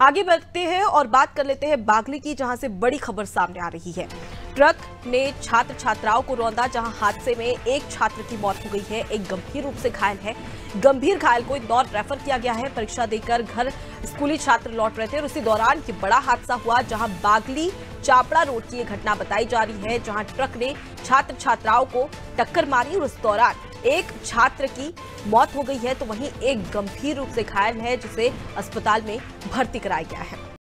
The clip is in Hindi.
आगे बढ़ते हैं और बात कर लेते हैं बागली की, जहाँ से बड़ी खबर सामने आ रही है। ट्रक ने छात्र छात्राओं को रौंदा, जहाँ हादसे में एक छात्र की मौत हो गई है। एक गंभीर रूप से घायल है। गंभीर घायल को इंदौर रेफर किया गया है। परीक्षा देकर घर स्कूली छात्र लौट रहे थे और उसी दौरान ये बड़ा हादसा हुआ, जहाँ बागली चापड़ा रोड की ये घटना बताई जा रही है, जहाँ ट्रक ने छात्र छात्राओं को टक्कर मारी और उस दौरान एक छात्र की मौत हो गई है तो वहीं एक गंभीर रूप से घायल है, जिसे अस्पताल में भर्ती कराया गया है।